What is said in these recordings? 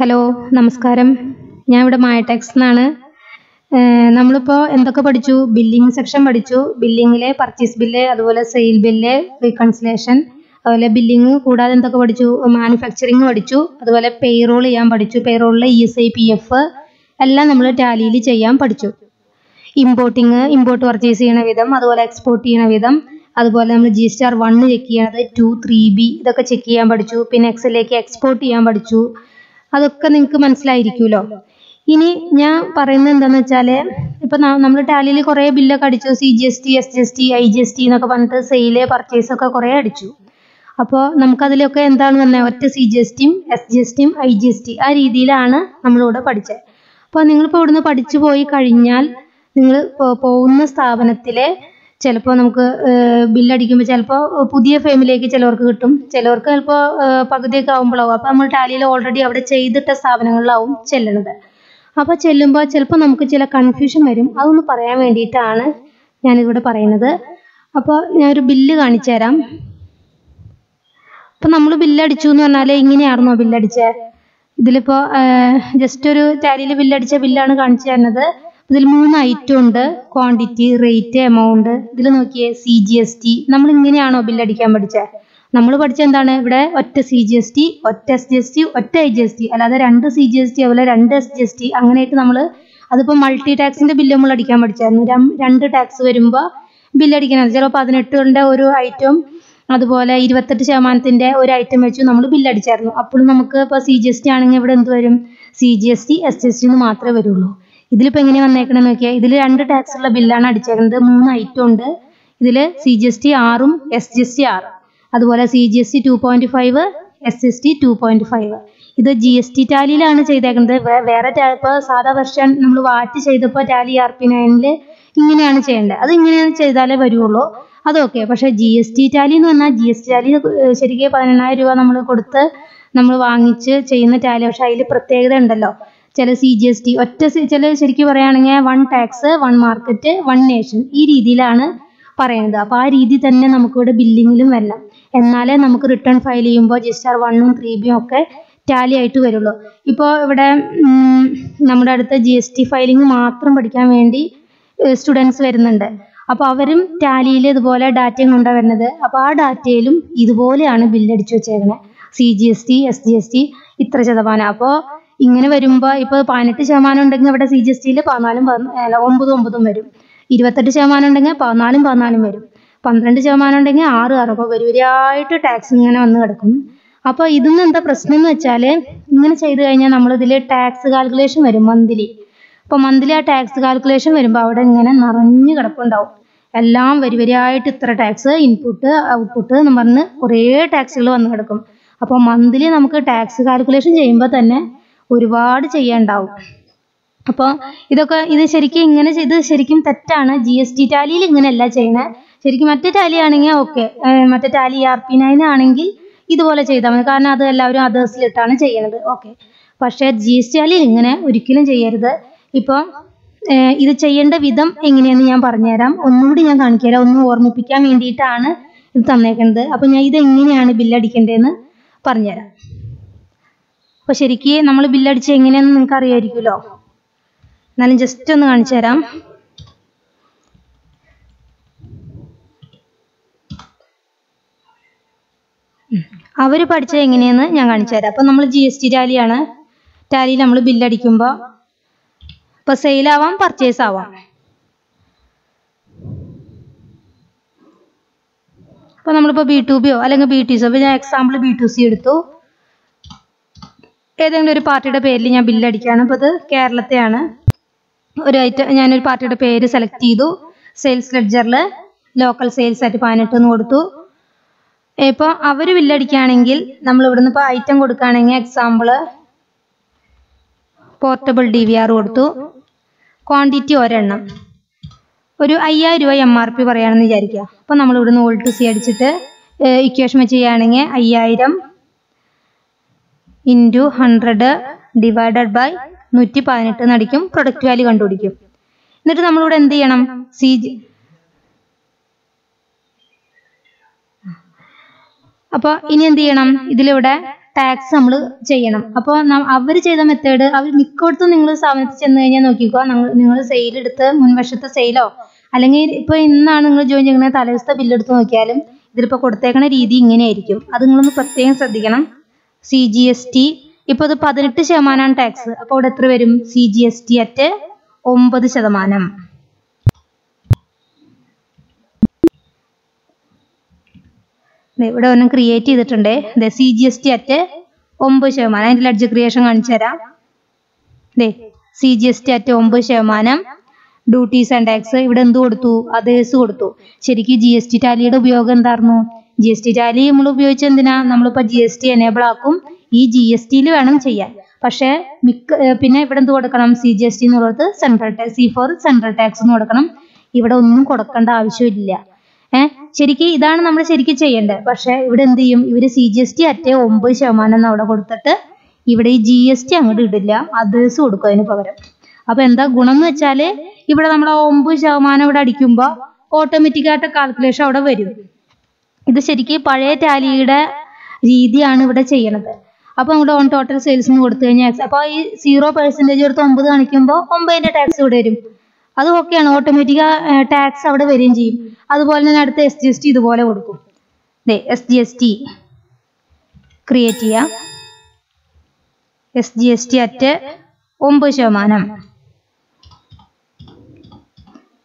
Hello നമസ്കാരം. ഞാൻ ഇവിടെ മായടെക്സ് എന്നാണ് നമ്മളിപ്പോൾ എന്തൊക്കെ പഠിച്ചു? ബില്ലിംഗ് സെക്ഷൻ പഠിച്ചു. ബില്ലിങ്ങിലെ പർച്ചേസ് ബില്ല് അതുപോലെ സെയിൽ ബില്ല് റീകൺസിലേഷൻ അതുപോലെ ബില്ലിംഗ് കൂടാതെ എന്തൊക്കെ പഠിച്ചു? മാനുഫാക്ചറിങ് പഠിച്ചു. അതുപോലെ പേറോൾ ചെയ്യാൻ പഠിച്ചു. പേറോളിലെ E S I P F എല്ലാം നമ്മൾ ടാലിയിൽ ചെയ്യാൻ പഠിച്ചു. ഇമ്പോർട്ടിങ് ഇമ്പോർട്ട് പർച്ചേസ് ചെയ്യണ വിധം അതുപോലെ എക്സ്പോർട്ട് ചെയ്യണ വിധം അതുപോലെ നമ്മൾ ജി സ്റ്റാർ വണ്ണ് ചെക്ക് ചെയ്യണത് ടു ത്രീ ബി ഇതൊക്കെ ചെക്ക് ചെയ്യാൻ പഠിച്ചു. പിന്നെ എക്സലിലേക്ക് എക്സ്പോർട്ട് ചെയ്യാൻ പഠിച്ചു. അതൊക്കെ നിങ്ങൾക്ക് മനസ്സിലായിരിക്കുമല്ലോ ഇനി ഞാൻ പറയുന്നത് എന്താന്ന് വെച്ചാൽ ഇപ്പൊ നമ്മൾ ടാലിയിൽ കുറേ ബില്ലൊക്കെ അടിച്ചു. C G S T S G S T I G S T എന്നൊക്കെ പറഞ്ഞിട്ട് സെയിൽ പർച്ചേസ് ഒക്കെ കുറേ അടിച്ചു. അപ്പോൾ നമുക്കതിലൊക്കെ എന്താണ് പറഞ്ഞത് ഒറ്റ സി ജി എസ് ടിയും എസ് ജി എസ് ടിയും ഐ ജി എസ് ടി ആ രീതിയിലാണ് നമ്മളിവിടെ പഠിച്ചത് അപ്പോൾ നിങ്ങളിപ്പോൾ ഇവിടുന്ന് പഠിച്ചു പോയി കഴിഞ്ഞാൽ നിങ്ങൾ പോകുന്ന സ്ഥാപനത്തിലെ ചിലപ്പോൾ നമുക്ക് ബില്ലടിക്കുമ്പോൾ ചിലപ്പോൾ പുതിയ ഫേമിലേക്ക് ചിലവർക്ക് കിട്ടും. ചിലവർക്ക് ചിലപ്പോൾ പകുതിയൊക്കെ ആകുമ്പോഴാവും അപ്പോൾ നമ്മൾ ടാലിയിൽ ഓൾറെഡി അവിടെ ചെയ്തിട്ട സ്ഥാപനങ്ങളിലാവും ചെല്ലണത് അപ്പോൾ ചെല്ലുമ്പോൾ ചിലപ്പോൾ നമുക്ക് ചില കൺഫ്യൂഷൻ വരും. അതൊന്ന് പറയാൻ വേണ്ടിയിട്ടാണ് ഞാനിവിടെ പറയുന്നത്. അപ്പോൾ ഞാനൊരു ബില്ല് കാണിച്ചു തരാം. അപ്പോൾ നമ്മൾ ബില്ലടിച്ചു എന്ന് പറഞ്ഞാൽ ഇങ്ങനെയായിരുന്നോ ബില്ലടിച്ചത് ഇതിലിപ്പോൾ ജസ്റ്റ് ഒരു ടാലിയിൽ ബില്ലടിച്ച ബില്ലാണ് കാണിച്ചു തരുന്നത്. ഇതിൽ മൂന്ന് ഐറ്റം ഉണ്ട്. ക്വാണ്ടിറ്റി റേറ്റ് എമൗണ്ട് ഇതിൽ നോക്കിയേ സി ജി എസ് ടി നമ്മൾ ഇങ്ങനെയാണോ ബില്ലടിക്കാൻ പഠിച്ചത് നമ്മൾ പഠിച്ച എന്താണ്? ഇവിടെ ഒറ്റ സി ജി എസ് ടി ഒറ്റ എസ് ജി എസ് ടി ഒറ്റ ഐ ജി എസ് ടി അല്ലാതെ രണ്ട് സി ജി എസ് ടി അതുപോലെ രണ്ട് എസ് ജി എസ് ടി അങ്ങനെയായിട്ട് നമ്മൾ അതിപ്പോൾ മൾട്ടി ടാക്സിന്റെ ബില്ല് നമ്മൾ അടിക്കാൻ പഠിച്ചായിരുന്നു രണ്ട് ടാക്സ് വരുമ്പോൾ ബില്ലടിക്കണം ചിലപ്പോൾ പതിനെട്ടിന്റെ ഒരു ഐറ്റം അതുപോലെ ഇരുപത്തെട്ട് ശതമാനത്തിന്റെ ഒരു ഐറ്റം വെച്ച് നമ്മൾ ബില്ലടിച്ചായിരുന്നു അപ്പോൾ നമുക്ക് ഇപ്പോൾ സി ജി എസ് ടി ആണെങ്കിൽ ഇവിടെ എന്ത് വരും? C G S T S G S T എന്ന് മാത്രമേ വരുള്ളൂ. ഇതിലിപ്പോൾ എങ്ങനെ വന്നേക്കണെന്ന് നോക്കിയാൽ ഇതിൽ രണ്ട് ടാക്സ് ഉള്ള ബില്ലാണ് അടിച്ചേക്കുന്നത്. മൂന്ന് ഐറ്റം ഉണ്ട്. ഇതിൽ സി ജി എസ് ടി ആറും എസ് ജി എസ് ടി ആറും. അതുപോലെ C G S T two point five S S T two point five ഇത് ജി എസ് ടി ടാലിയിലാണ് ചെയ്തേക്കുന്നത്. വേറെ ഇപ്പോൾ സാധാ വെർഷൻ നമ്മൾ വാറ്റ് ചെയ്തപ്പോൾ ടാലി ആർ പി നയനിൽ ഇങ്ങനെയാണ് ചെയ്യേണ്ടത്. അത് ഇങ്ങനെയാണ് ചെയ്താലേ വരുള്ളൂ. അതൊക്കെ പക്ഷെ ജി എസ് ടി ടാലി എന്ന് പറഞ്ഞാൽ ജി എസ് ടി ടാലി ശരിക്കും പതിനെണ്ണായിരം രൂപ നമ്മൾ കൊടുത്ത് നമ്മൾ വാങ്ങിച്ച് ചെയ്യുന്ന ടാലി പക്ഷെ അതിൽ പ്രത്യേകത ഉണ്ടല്ലോ. ചില സി ജി എസ് ടി ഒറ്റ ചില ശരിക്കും പറയുകയാണെങ്കിൽ one tax one market one nation ഈ രീതിയിലാണ് പറയുന്നത്. അപ്പോൾ ആ രീതി തന്നെ നമുക്കിവിടെ ബില്ലിങ്ങിലും വരണം. എന്നാലേ നമുക്ക് റിട്ടേൺ ഫയൽ ചെയ്യുമ്പോൾ ജി വണ്ണും ത്രീ ഒക്കെ ടാലി ആയിട്ട് വരുള്ളൂ. ഇപ്പോൾ ഇവിടെ നമ്മുടെ അടുത്ത് ജി എസ് ടി ഫയലിംഗ് മാത്രം പഠിക്കാൻ വേണ്ടി സ്റ്റുഡൻസ് വരുന്നുണ്ട്. അപ്പോൾ അവരും ടാലിയിൽ ഇതുപോലെ ഡാറ്റയും കൊണ്ടാണ് വരുന്നത്. അപ്പോൾ ആ ഡാറ്റയിലും ഇതുപോലെയാണ് ബില്ലടിച്ച് വെച്ചേക്കുന്നത് C G S T S G S T ഇത്ര ശതമാനം. അപ്പോൾ ഇങ്ങനെ വരുമ്പോൾ ഇപ്പോൾ പതിനെട്ട് ശതമാനം ഉണ്ടെങ്കിൽ ഇവിടെ സി ജി എസ് ടിയിൽ പതിനാലും പതിന- ഒമ്പതും ഒമ്പതും വരും. ഇരുപത്തെട്ട് ശതമാനം ഉണ്ടെങ്കിൽ പതിനാലും പതിനാലും വരും. പന്ത്രണ്ട് ശതമാനം ഉണ്ടെങ്കിൽ ആറ് ആറ്. അപ്പോൾ വരിവരിയായിട്ട് ടാക്സ് ഇങ്ങനെ വന്ന് കിടക്കും. അപ്പോൾ ഇതിന്ന് എന്താ പ്രശ്നം എന്ന് വെച്ചാൽ ഇങ്ങനെ ചെയ്ത് കഴിഞ്ഞാൽ നമ്മളിതിൽ ടാക്സ് കാൽക്കുലേഷൻ വരും മന്ത്ലി അപ്പോൾ മന്ത്ലി ആ ടാക്സ് കാൽക്കുലേഷൻ വരുമ്പോൾ അവിടെ ഇങ്ങനെ നിറഞ്ഞു കിടപ്പുണ്ടാവും. എല്ലാം വരിവരിയായിട്ട് ഇത്ര ടാക്സ് ഇൻപുട്ട് ഔട്ട്പുട്ട് എന്ന് പറഞ്ഞ് കുറേ ടാക്സുകൾ വന്ന് കിടക്കും. അപ്പോൾ മന്ത്ലി നമുക്ക് ടാക്സ് കാൽക്കുലേഷൻ ചെയ്യുമ്പോൾ തന്നെ ഒരുപാട് ചെയ്യാനുണ്ടാവും അപ്പോൾ ഇതൊക്കെ ഇത് ശരിക്കും ഇങ്ങനെ ചെയ്ത് ശരിക്കും തെറ്റാണ്. ജി എസ് ടി ടാലിയിൽ ഇങ്ങനെയല്ല ചെയ്യണേ. ശരിക്കും മറ്റേ ടാലി ആണെങ്കിൽ ഓക്കെ മറ്റേ ടാലി ആർ പി നയൻ ആണെങ്കിൽ ഇതുപോലെ ചെയ്താൽ മതി. കാരണം അത് എല്ലാവരും അതേഴ്സിലിട്ടാണ് ചെയ്യണത്. ഓക്കെ പക്ഷേ ജി എസ് ടാലിയിൽ ഇങ്ങനെ ഒരിക്കലും ചെയ്യരുത്. ഇപ്പം ഇത് ചെയ്യേണ്ട വിധം എങ്ങനെയെന്ന് ഞാൻ പറഞ്ഞുതരാം. ഒന്നുകൂടി ഞാൻ കാണിച്ചു തരാം ഒന്ന് ഓർമ്മിപ്പിക്കാൻ വേണ്ടിയിട്ടാണ് ഇത് തന്നേക്കുന്നത് അപ്പോൾ ഞാൻ ഇത് എങ്ങനെയാണ് ബില്ലടിക്കേണ്ടതെന്ന് പറഞ്ഞുതരാം. അപ്പോൾ ശരിക്ക് നമ്മൾ ബില്ലടിച്ച് എങ്ങനെയാണെന്ന് നിങ്ങൾക്ക് അറിയായിരിക്കുമല്ലോ. എന്നാലും ജസ്റ്റ് ഒന്ന് കാണിച്ചു തരാം. അവർ പഠിച്ചത് എങ്ങനെയെന്ന് ഞാൻ കാണിച്ചു തരാം. അപ്പം നമ്മൾ ജി എസ് ടി ടാലിയാണ് ടാലിയിൽ നമ്മൾ ബില്ലടിക്കുമ്പോൾ അപ്പോൾ സെയിലാവാം പർച്ചേസ് ആവാം അപ്പോൾ നമ്മളിപ്പോൾ ബി ടു ബിയോ അല്ലെങ്കിൽ ബി ടി സി അപ്പോൾ ഞാൻ എക്സാമ്പിൾ ബി ടു സി എടുത്തു. ഏതെങ്കിലും ഒരു പാർട്ടിയുടെ പേരിൽ ഞാൻ ബില്ലടിക്കുകയാണ് അപ്പോൾ ഇത് കേരളത്തെയാണ്. ഒരു ഐറ്റം ഞാനൊരു പാർട്ടിയുടെ പേര് സെലക്ട് ചെയ്തു. സെയിൽസ് ലെഡ്ജറിൽ ലോക്കൽ സെയിൽസ് ആയിട്ട് പതിനെട്ട് എന്ന് കൊടുത്തു. ഇപ്പോൾ അവർ ബില്ലടിക്കുകയാണെങ്കിൽ നമ്മൾ ഇവിടുന്ന് ഇപ്പോൾ ഐറ്റം കൊടുക്കുകയാണെങ്കിൽ example portable D V R കൊടുത്തു. ക്വാണ്ടിറ്റി ഒരെണ്ണം. ഒരു അയ്യായിരം രൂപ എം ആർ പി പറയുകയാണെന്ന് വിചാരിക്കുക. അപ്പോൾ നമ്മൾ ഇവിടുന്ന് ഓൾട്ട് സി അടിച്ചിട്ട് ഇക്വേഷൻ വെച്ച് ചെയ്യുകയാണെങ്കിൽ അയ്യായിരം ഇന്റു ഹൺഡ്രഡ് ഡിവൈഡഡ് ബൈ നൂറ്റി പതിനെട്ട് എന്നടിക്കും പ്രൊഡക്റ്റ് വാല്യൂ കണ്ടുപിടിക്കും. എന്നിട്ട് നമ്മളിവിടെ എന്ത് ചെയ്യണം? സി ജി അപ്പോൾ ഇനി എന്ത് ചെയ്യണം? ഇതിലിവിടെ ടാക്സ് നമ്മൾ ചെയ്യണം. അപ്പോൾ അവർ ചെയ്ത മെത്തേഡ് അവർ മിക്കയിടത്തും നിങ്ങൾ സ്ഥാപനത്തിൽ ചെന്ന് കഴിഞ്ഞാൽ നോക്കിക്കോ നിങ്ങൾ സെയിൽ എടുത്ത് മുൻവശത്തെ സെയിലോ അല്ലെങ്കിൽ ഇപ്പോൾ ഇന്നാണ് നിങ്ങൾ ജോയിൻ ചെയ്യുന്നത് തലേദിവസത്തെ ബില്ലെടുത്ത് നോക്കിയാലും ഇതിലിപ്പോൾ കൊടുത്തേക്കുന്ന രീതി ഇങ്ങനെയായിരിക്കും. അത് നിങ്ങളൊന്ന് പ്രത്യേകം ശ്രദ്ധിക്കണം. സി ജി എസ് ടി ഇപ്പോൾ ഇത് പതിനെട്ട് ശതമാനമാണ് ടാക്സ് അപ്പോൾ ഇവിടെ എത്ര വരും? C G S T at ഒമ്പത് ശതമാനം. ഇവിടെ ഒന്നും ക്രിയേറ്റ് ചെയ്തിട്ടുണ്ട്. അതെ C G S T at ഒമ്പത് ശതമാനം. അതിന്റെ ലഡ്ജ് ക്രിയേഷൻ കാണിച്ചു തരാം. ദേ C G S T at ഒമ്പത് ശതമാനം. ഡ്യൂട്ടീസ് ആൻഡ് ടാക്സ് ഇവിടെ എന്ത് കൊടുത്തു? അതേഴ്സ് കൊടുത്തു. ശരിക്കും ജി എസ് ടി ടാലിയുടെ ഉപയോഗം എന്തായിരുന്നു? ജി എസ് ടി ടാലി നമ്മൾ ഉപയോഗിച്ച് എന്തിനാ? നമ്മളിപ്പോൾ ജി എസ് ടി എനേബിൾ ആക്കും. ഈ ജി എസ് ടിയിൽ വേണം ചെയ്യാൻ. പക്ഷേ മിക്ക പിന്നെ ഇവിടെ എന്ത് കൊടുക്കണം? സി ജി എസ് ടി എന്നുള്ളത് central tax C for central tax എന്ന് കൊടുക്കണം. ഇവിടെ ഒന്നും കൊടുക്കേണ്ട ആവശ്യമില്ല. ഏഹ് ശരിക്കും ഇതാണ് നമ്മൾ ശരിക്കും ചെയ്യേണ്ടത്. പക്ഷേ ഇവിടെ എന്ത് ചെയ്യും? ഇവർ സി ജി എസ് ടി അറ്റേ ഒമ്പത് ശതമാനം എന്ന് അവിടെ കൊടുത്തിട്ട് ഇവിടെ ഈ ജി എസ് ടി അങ്ങോട്ട് ഇടില്ല. അതേഴ്സ് കൊടുക്കും അതിന് പകരം. അപ്പൊ എന്താ ഗുണം എന്ന് വെച്ചാൽ ഇവിടെ നമ്മൾ ഒമ്പത് ശതമാനം ഇവിടെ അടിക്കുമ്പോൾ ഓട്ടോമാറ്റിക് ആയിട്ട് കാൽക്കുലേഷൻ അവിടെ വരും. ഇത് ശരിക്കും പഴയ ടാലിയുടെ രീതിയാണ് ഇവിടെ ചെയ്യണത്. അപ്പോൾ നമ്മുടെ ഓൺ ടോട്ടൽ സെയിൽസിന് കൊടുത്തു കഴിഞ്ഞാൽ അപ്പോൾ ഈ സീറോ പെർസെന്റേജ് എടുത്ത് ഒമ്പത് കാണിക്കുമ്പോൾ ഒമ്പതിന്റെ ടാക്സ് ഇവിടെ വരും. അത് ഓക്കെയാണ് ഓട്ടോമാറ്റിക് ടാക്സ് അവിടെ വരികയും ചെയ്യും. അതുപോലെ തന്നെ അടുത്ത എസ് ജി എസ് ടി ഇതുപോലെ കൊടുക്കും. ദേ S G S T create ചെയ്യാം. S G S T at ഒമ്പത് ശതമാനം.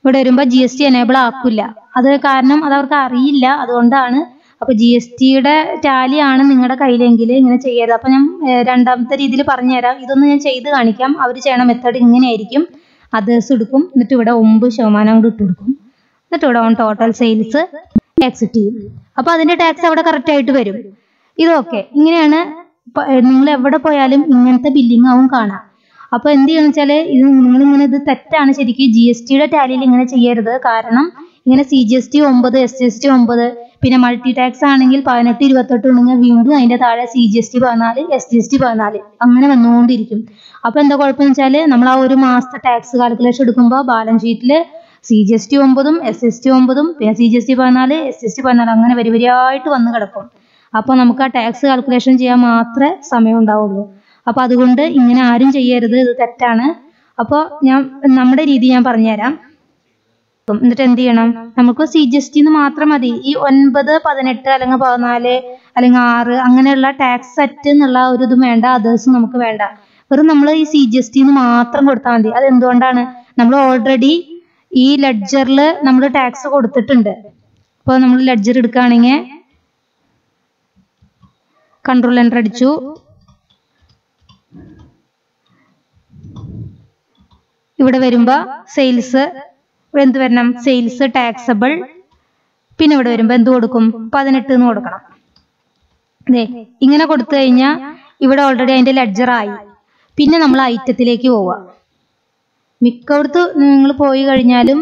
ഇവിടെ വരുമ്പോൾ ജി എസ് ടി എനേബിൾ ആക്കില്ല. അത് കാരണം അത് അവർക്ക് അറിയില്ല. അതുകൊണ്ടാണ് അപ്പൊ ജി എസ് ടിയുടെ ടാലിയാണ് നിങ്ങളുടെ കയ്യിലെങ്കിൽ ഇങ്ങനെ ചെയ്യരുത്. അപ്പൊ ഞാൻ രണ്ടാമത്തെ രീതിയിൽ പറഞ്ഞുതരാം. ഇതൊന്ന് ഞാൻ ചെയ്ത് കാണിക്കാം. അവർ ചെയ്യണ മെത്തേഡ് ഇങ്ങനെയായിരിക്കും. അതേഴ്സ് എടുക്കും. എന്നിട്ട് ഇവിടെ ഒമ്പത് ശതമാനം കൂടി ഇട്ട് കൊടുക്കും. എന്നിട്ട് ഇവിടെ ഓൺ ടോട്ടൽ സെയിൽസ് എക്സിറ്റ് ചെയ്യും. അപ്പൊ അതിന്റെ ടാക്സ് അവിടെ കറക്റ്റ് ആയിട്ട് വരും. ഇതൊക്കെ ഇങ്ങനെയാണ് നിങ്ങൾ എവിടെ പോയാലും ഇങ്ങനത്തെ ബില്ലിംഗ് ആവും കാണാം. അപ്പോൾ എന്ത് ചെയ്യണം വെച്ചാൽ ഇത് നിങ്ങൾ ഇങ്ങനെ ഇത് തെറ്റാണ് ശരിക്കും ജി എസ് ടിയുടെ ടാലിയിൽ ഇങ്ങനെ ചെയ്യരുത്. കാരണം ഇങ്ങനെ സി ജി എസ് ടി ഒമ്പത് എസ് ജി എസ് ടി ഒമ്പത് പിന്നെ മൾട്ടി ടാക്സ് ആണെങ്കിൽ പതിനെട്ട് ഇരുപത്തെട്ട് ഉണ്ടെങ്കിൽ വീണ്ടും അതിന്റെ താഴെ സി ജി എസ് ടി പതിനാല് എസ് ജി എസ് ടി പതിനാല് അങ്ങനെ വന്നുകൊണ്ടിരിക്കും. അപ്പോൾ എന്താ കുഴപ്പമെന്ന് വെച്ചാൽ നമ്മൾ ആ ഒരു മാസത്തെ ടാക്സ് കാൽക്കുലേഷൻ എടുക്കുമ്പോൾ ബാലൻസ് ഷീറ്റിൽ സി ജി എസ് ടി ഒമ്പതും എസ് എസ് ടി ഒമ്പതും പിന്നെ സി ജി എസ് ടി പതിനാല് എസ് എസ് ടി പതിനാല് അങ്ങനെ വരി വരിയായിട്ട് വന്ന് കിടക്കും. അപ്പോൾ നമുക്ക് ആ ടാക്സ് കാൽക്കുലേഷൻ ചെയ്യാൻ മാത്രമേ സമയം ഉണ്ടാവുള്ളൂ അപ്പോൾ അതുകൊണ്ട് ഇങ്ങനെ ആരും ചെയ്യരുത് ഇത് തെറ്റാണ്. അപ്പോൾ ഞാൻ നമ്മുടെ രീതി ഞാൻ പറഞ്ഞുതരാം. എന്നിട്ട് എന്ത് ചെയ്യണം? നമുക്ക് സി ജി എസ് ടി മാത്രം മതി. ഈ ഒൻപത് പതിനെട്ട് അല്ലെങ്കിൽ പതിനാല് അല്ലെങ്കിൽ ആറ് അങ്ങനെയുള്ള ടാക്സ് സെറ്റ് എന്നുള്ള ഒരു ഇതും വേണ്ട അതേഴ്സും നമുക്ക് വേണ്ട. വെറും നമ്മൾ ഈ സി ജി എസ് ടി മാത്രം കൊടുത്താൽ മതി. അത് എന്തുകൊണ്ടാണ്? നമ്മൾ ഓൾറെഡി ഈ ലെഡ്ജറിൽ നമ്മൾ ടാക്സ് കൊടുത്തിട്ടുണ്ട്. അപ്പോൾ നമ്മൾ ലെഡ്ജർ എടുക്കുകയാണെങ്കിൽ കൺട്രോൾ എന്റർ അടിച്ചു. ഇവിടെ വരുമ്പോൾ സെയിൽസ് എന്ത് വരണം? സെയിൽസ് ടാക്സബിൾ പിന്നെ ഇവിടെ വരുമ്പോൾ എന്ത് കൊടുക്കും? പതിനെട്ട് എന്ന് കൊടുക്കണം. അതെ ഇങ്ങനെ കൊടുത്തു കഴിഞ്ഞാൽ ഇവിടെ ഓൾറെഡി അതിന്റെ ലെഡ്ജർ ആയി. പിന്നെ നമ്മൾ ഐറ്റത്തിലേക്ക് പോവുക. മിക്കവിടത്ത് നിങ്ങൾ പോയി കഴിഞ്ഞാലും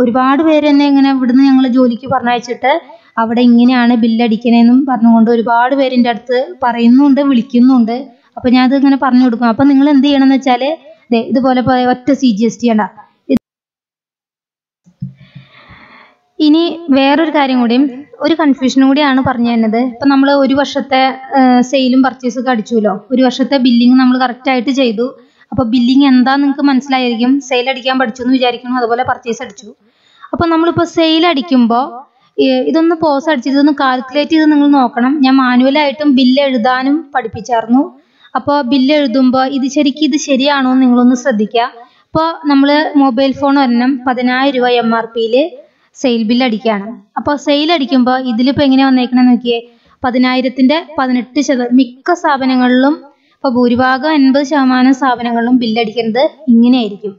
ഒരുപാട് പേര് തന്നെ ഇങ്ങനെ ഇവിടുന്ന് ഞങ്ങൾ ജോലിക്ക് പറഞ്ഞയച്ചിട്ട് അവിടെ ഇങ്ങനെയാണ് ബില്ലടിക്കണേന്നും പറഞ്ഞുകൊണ്ട് ഒരുപാട് പേരിന്റെ അടുത്ത് പറയുന്നുണ്ട് വിളിക്കുന്നുണ്ട്. അപ്പൊ ഞാൻ അത് ഇങ്ങനെ പറഞ്ഞു കൊടുക്കും. അപ്പൊ നിങ്ങൾ എന്ത് ചെയ്യണം എന്ന് വെച്ചാൽ ഇതുപോലെ ഒറ്റ സി ജി എസ് ടി ഉണ്ടാ ഇനി വേറൊരു കാര്യം കൂടിയും ഒരു കൺഫ്യൂഷനും കൂടിയാണ് പറഞ്ഞു തന്നത് ഇപ്പൊ നമ്മൾ ഒരു വർഷത്തെ സെയിലും പർച്ചേസും ഒക്കെ അടിച്ചുല്ലോ ഒരു വർഷത്തെ ബില്ലിങ് നമ്മൾ കറക്റ്റ് ആയിട്ട് ചെയ്തു. അപ്പോൾ ബില്ലിങ് എന്താ നിങ്ങൾക്ക് മനസ്സിലായിരിക്കും? സെയിൽ അടിക്കാൻ പഠിച്ചു എന്ന് വിചാരിക്കുന്നു. അതുപോലെ പർച്ചേസ് അടിച്ചു. അപ്പൊ നമ്മളിപ്പോ സെയിൽ അടിക്കുമ്പോൾ ഇതൊന്ന് പോസ് അടിച്ചിട്ട് ഇതൊന്ന് കാൽക്കുലേറ്റ് ചെയ്ത് നിങ്ങൾ നോക്കണം. ഞാൻ മാനുവലായിട്ടും ബില്ല് എഴുതാനും പഠിപ്പിച്ചായിരുന്നു അപ്പോൾ ബില്ല് എഴുതുമ്പോൾ ഇത് ശരിക്കും ഇത് ശരിയാണോ നിങ്ങളൊന്ന് ശ്രദ്ധിക്കുക ഇപ്പോൾ നമ്മൾ മൊബൈൽ ഫോൺ ഒരെണ്ണം പതിനായിരം രൂപ എം ആർ പിയിൽ സെയിൽ ബില്ല് അടിക്കുകയാണ് അപ്പോൾ സെയിൽ അടിക്കുമ്പോൾ ഇതിലിപ്പോൾ എങ്ങനെ വന്നേക്കണെന്ന് നോക്കിയേ. പതിനായിരത്തിന്റെ പതിനെട്ട് ശതമാനം മിക്ക സ്ഥാപനങ്ങളിലും ഇപ്പോൾ ഭൂരിഭാഗം എൺപത് ശതമാനം സ്ഥാപനങ്ങളിലും ബില്ലടിക്കുന്നത് ഇങ്ങനെയായിരിക്കും.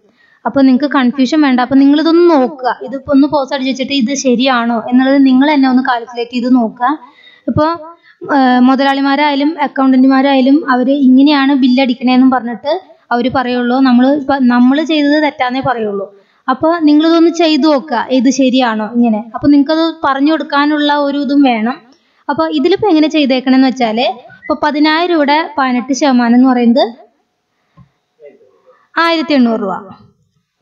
അപ്പോൾ നിങ്ങൾക്ക് കൺഫ്യൂഷൻ വേണ്ട. അപ്പോൾ നിങ്ങൾ ഇതൊന്ന് നോക്കുക. ഇതിപ്പോൾ ഒന്ന് പോസ്റ്റ് അടിച്ച് വെച്ചിട്ട് ഇത് ശരിയാണോ എന്നുള്ളത് നിങ്ങൾ തന്നെ ഒന്ന് കാൽക്കുലേറ്റ് ചെയ്ത് നോക്കുക. ഇപ്പോൾ മുതലാളിമാരായാലും അക്കൗണ്ടന്റുമാരായാലും അവർ ഇങ്ങനെയാണ് ബില്ലടിക്കണേന്നും പറഞ്ഞിട്ട് അവർ പറയുള്ളൂ. നമ്മൾ നമ്മൾ ചെയ്തത് തെറ്റാന്നേ പറയുള്ളൂ. അപ്പോൾ നിങ്ങളിതൊന്ന് ചെയ്തു നോക്കുക ഇത് ശരിയാണോ ഇങ്ങനെ. അപ്പോൾ നിങ്ങൾക്കത് പറഞ്ഞു കൊടുക്കാനുള്ള ഒരു ഇതും വേണം. അപ്പോൾ ഇതിലിപ്പോൾ എങ്ങനെ ചെയ്തേക്കണമെന്ന് വെച്ചാൽ ഇപ്പോൾ പതിനായിരം രൂപയുടെ പതിനെട്ട് ശതമാനം എന്ന് പറയുന്നത് ആയിരത്തി എണ്ണൂറ് രൂപ.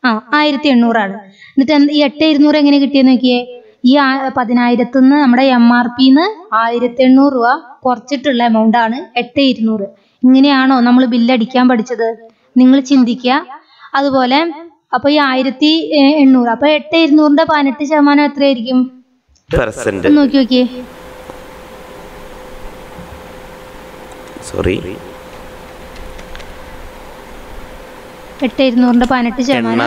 ആ ആയിരത്തി എണ്ണൂറാണ് എന്നിട്ട് ഈ എട്ട് ഇരുന്നൂറ് എങ്ങനെ കിട്ടിയെന്ന് നോക്കിയേ? ഈ പതിനായിരത്തിൽ നിന്ന് നമ്മുടെ എം ആർ പിന്ന് ആയിരത്തി എണ്ണൂറ് രൂപ കുറച്ചിട്ടുള്ള എമൗണ്ട് ആണ് എട്ട് ഇരുന്നൂറ്. ഇങ്ങനെയാണോ നമ്മൾ ബില്ലടിക്കാൻ പഠിച്ചത്? നിങ്ങൾ ചിന്തിക്കുക. അതുപോലെ അപ്പൊ ഈ ആയിരത്തി എണ്ണൂറ് അപ്പൊ എട്ട് ഇരുന്നൂറിന്റെ പതിനെട്ട് ശതമാനം എത്രയായിരിക്കും? നോക്കി നോക്കിയേ. സോറി എട്ട് ഇരുന്നൂറിന്റെ പതിനെട്ട് ശതമാനം.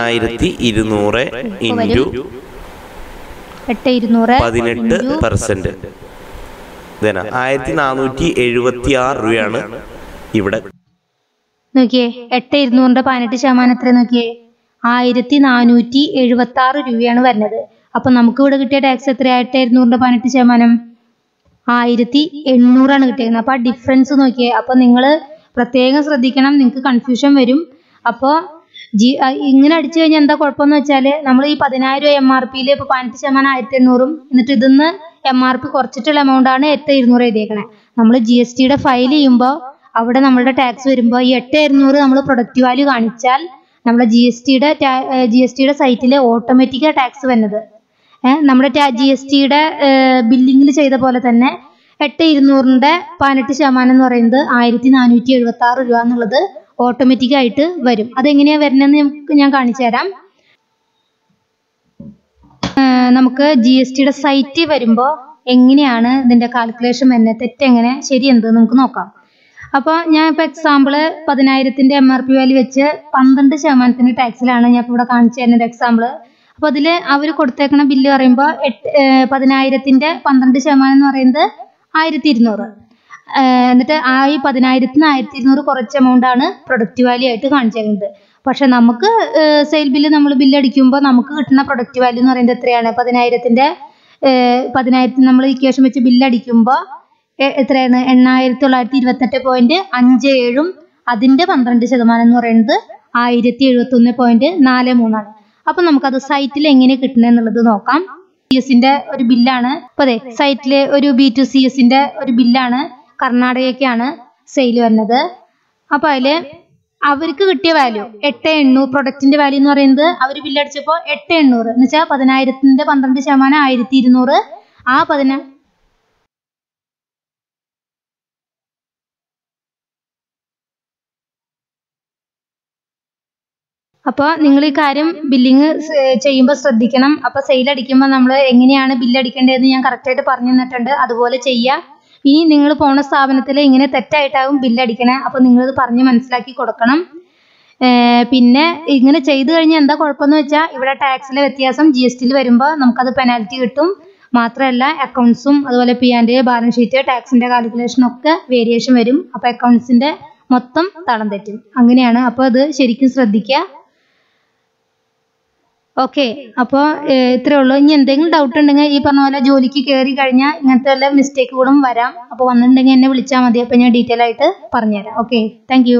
എട്ട് ഇരുന്നൂറ് പതിനെട്ട് പെർസെന്റ് ഇതന്നെ ആയിരത്തി നാനൂറ്റി എഴുപത്തി ആറ് രൂപയാണ് ഇവിടെ. നോക്കിയേ എട്ട് ഇരുന്നൂറിന്റെ പതിനെട്ട് ശതമാനം എത്ര നോക്കിയേ? ആയിരത്തി നാനൂറ്റി എഴുപത്തി ആറ് രൂപയാണ് വരുന്നത്. അപ്പൊ നമുക്ക് ഇവിടെ കിട്ടിയ ടാക്സ് എത്രയാ? എട്ട് ഇരുന്നൂറിന്റെ പതിനെട്ട് ശതമാനം. ആയിരത്തി എണ്ണൂറാണ് കിട്ടിയത് അപ്പൊ ആ ഡിഫറൻസ് നോക്കിയേ. അപ്പൊ നിങ്ങൾ പ്രത്യേകം ശ്രദ്ധിക്കണം. നിങ്ങൾക്ക് കൺഫ്യൂഷൻ വരും. അപ്പോൾ ജി ഇങ്ങനെ അടിച്ചു കഴിഞ്ഞാൽ എന്താ കുഴപ്പമെന്ന് വെച്ചാൽ നമ്മൾ ഈ പതിനായിരം എം ആർ പിയിൽ ഇപ്പോൾ പതിനെട്ട് ശതമാനം ആയിരത്തി എണ്ണൂറും എന്നിട്ട് ഇതിന്ന് എം ആർ പി കുറച്ചിട്ടുള്ള എമൗണ്ട് ആണ് എട്ട് ഇരുന്നൂറ് എഴുതിയേക്കണേ. നമ്മൾ ജി എസ് ടിയുടെ ഫയൽ ചെയ്യുമ്പോൾ അവിടെ നമ്മുടെ ടാക്സ് വരുമ്പോൾ ഈ എട്ട് ഇരുന്നൂറ് നമ്മൾ പ്രൊഡക്റ്റ് വാല്യൂ കാണിച്ചാൽ നമ്മുടെ ജി എസ് ടിയുടെ ജി എസ് ടിയുടെ സൈറ്റിൽ ഓട്ടോമാറ്റിക്കാണ് ടാക്സ് വരുന്നത് നമ്മുടെ ജി എസ് ടിയുടെ ബില്ലിങ്ങിൽ ചെയ്ത പോലെ തന്നെ എട്ട് ഇരുന്നൂറിന്റെ പതിനെട്ട് ശതമാനം എന്ന് പറയുന്നത് ആയിരത്തി നാനൂറ്റി എഴുപത്തി ആറ് രൂപ എന്നുള്ളത് ഓട്ടോമാറ്റിക്കായിട്ട് വരും. അതെങ്ങനെയാണ് വരുന്നതെന്ന് ഞാൻ കാണിച്ചു തരാം നമുക്ക് ജി എസ് ടിയുടെ സൈറ്റിൽ വരുമ്പോൾ എങ്ങനെയാണ് ഇതിന്റെ കാൽക്കുലേഷൻ വരുന്നത്? തെറ്റെങ്ങനെ ശരി എന്ത് നമുക്ക് നോക്കാം. അപ്പോൾ ഞാൻ ഇപ്പോൾ എക്സാമ്പിൾ പതിനായിരത്തിന്റെ എം ആർ പി വാല്യൂ വെച്ച് പന്ത്രണ്ട് ശതമാനത്തിന്റെ ടാക്സിലാണ് ഞാൻ ഇപ്പോൾ ഇവിടെ കാണിച്ചു തരുന്നത് എക്സാമ്പിൾ അപ്പോൾ അതിൽ അവർ കൊടുത്തേക്കുന്ന ബില്ല് പറയുമ്പോൾ എട്ട് പതിനായിരത്തിന്റെ പന്ത്രണ്ട് ശതമാനം എന്ന് പറയുന്നത് ആയിരത്തി ഇരുന്നൂറ് എന്നിട്ട് ആ ഈ പതിനായിരത്തിന് ആയിരത്തി ഇരുന്നൂറ് കുറച്ച് എമൗണ്ട് ആണ് പ്രൊഡക്റ്റ് വാല്യൂ ആയിട്ട് കാണിച്ചേക്കുന്നത് പക്ഷെ നമുക്ക് സെയിൽ ബില്ല് നമ്മൾ ബില്ല് അടിക്കുമ്പോൾ നമുക്ക് കിട്ടുന്ന പ്രൊഡക്റ്റ് വാല്യൂ എന്ന് പറയുന്നത് എത്രയാണ്? പതിനായിരത്തിന്റെ ഏഹ് പതിനായിരത്തിന് നമ്മൾ ഇക്വേഷൻ വെച്ച് ബില്ല് അടിക്കുമ്പോൾ എത്രയാണ്? എണ്ണായിരത്തി തൊള്ളായിരത്തി ഇരുപത്തെട്ട് പോയിന്റ് അഞ്ച് ഏഴും അതിന്റെ പന്ത്രണ്ട് ശതമാനം എന്ന് പറയുന്നത് ആയിരത്തി എഴുപത്തി ഒന്ന് പോയിന്റ് നാല് മൂന്നാണ്. അപ്പൊ നമുക്കത് സൈറ്റിൽ എങ്ങനെ കിട്ടണമെന്നുള്ളത് നോക്കാം. സി എസിന്റെ ഒരു ബില്ലാണ് അപ്പൊ അതെ സൈറ്റിലെ ഒരു ബി ടു സി എസിന്റെ ഒരു ബില്ലാണ് കർണാടകയ്ക്കാണ് സെയിൽ വരുന്നത്. അപ്പോൾ അതിൽ അവർക്ക് കിട്ടിയ വാല്യൂ എട്ട് എണ്ണൂറ്. പ്രൊഡക്റ്റിന്റെ വാല്യൂ എന്ന് പറയുന്നത് അവർ ബില്ലടിച്ചപ്പോൾ എട്ട് എണ്ണൂറ്. എന്ന് വെച്ചാൽ പതിനായിരത്തിന്റെ പന്ത്രണ്ട് ശതമാനം ആയിരത്തി ഇരുന്നൂറ്. ആ പതിനാ അപ്പോൾ നിങ്ങൾ ഈ കാര്യം ബില്ലിങ് ചെയ്യുമ്പോൾ ശ്രദ്ധിക്കണം. അപ്പോൾ സെയിൽ അടിക്കുമ്പോൾ നമ്മൾ എങ്ങനെയാണ് ബില്ല് അടിക്കേണ്ടതെന്ന് ഞാൻ കറക്റ്റായിട്ട് പറഞ്ഞു തന്നിട്ടുണ്ട്. അതുപോലെ ചെയ്യുക ഇനി നിങ്ങൾ പോണ സ്ഥാപനത്തിൽ ഇങ്ങനെ തെറ്റായിട്ടാവും ബില്ല് അടിക്കണേ. അപ്പോൾ നിങ്ങളിത് പറഞ്ഞ് മനസ്സിലാക്കി കൊടുക്കണം. പിന്നെ ഇങ്ങനെ ചെയ്തു കഴിഞ്ഞാൽ എന്താ കുഴപ്പമെന്ന് വെച്ചാൽ ഇവിടെ ടാക്സിലെ വ്യത്യാസം ജി എസ് ടിയിൽ വരുമ്പോൾ നമുക്കത് പെനാൽറ്റി കിട്ടും. മാത്രമല്ല അക്കൗണ്ട്സും അതുപോലെ പി ആൻഡ് ബാലൻസ് ഷീറ്റ് ടാക്സിന്റെ കാൽക്കുലേഷനൊക്കെ വേരിയേഷൻ വരും. അപ്പോൾ അക്കൗണ്ട്സിന്റെ മൊത്തം തളം തെറ്റും. അങ്ങനെയാണ്. അപ്പോൾ അത് ശരിക്കും ശ്രദ്ധിക്കുക ഓക്കെ അപ്പോൾ ഇത്രേ ഉള്ളൂ. ഇനി എന്തെങ്കിലും ഡൗട്ട് ഉണ്ടെങ്കിൽ ഈ പറഞ്ഞ പോലെ ജോലിക്ക് കയറി കഴിഞ്ഞാൽ ഇങ്ങനത്തെ വല്ല മിസ്റ്റേക്കുകളും വരാം. അപ്പോൾ വന്നിട്ടുണ്ടെങ്കിൽ എന്നെ വിളിച്ചാൽ മതി. അപ്പോൾ ഞാൻ ഡീറ്റെയിൽ ആയിട്ട് പറഞ്ഞുതരാം. Okay thank